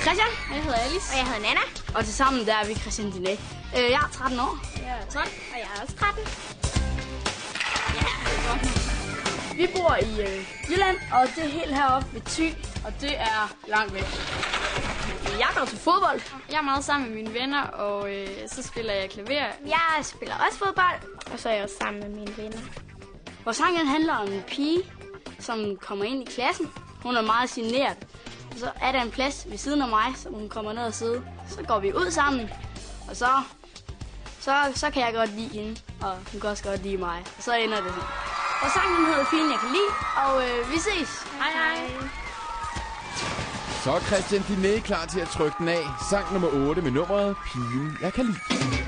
hedder Christian. Jeg hedder Alice. Og jeg hedder Nana. Og tilsammen der er vi Christian Diné. Øh, jeg er 13 år. Jeg er 12. Og jeg er også 13. Vi bor i øh, Jylland, og det er helt heroppe ved Thy, og det er langt væk. Jeg går til fodbold. Jeg er meget sammen med mine venner, og øh, så spiller jeg klaver. Jeg spiller også fodbold. Og så er jeg også sammen med mine venner. Vores sang handler om en pige, som kommer ind i klassen. Hun er meget generet. Så er der en plads ved siden af mig, så hun kommer ned og sidde. Så går vi ud sammen, og så, så, så kan jeg godt lide hende, og hun kan også godt lide mig. Og så ender det sådan. Og sangen hedder Filen, jeg kan lide, og øh, vi ses. Hej hej. Så er Christian Diné klar til at trykke den af. Sang nummer 8 med nummeret Pigen, jeg kan lide.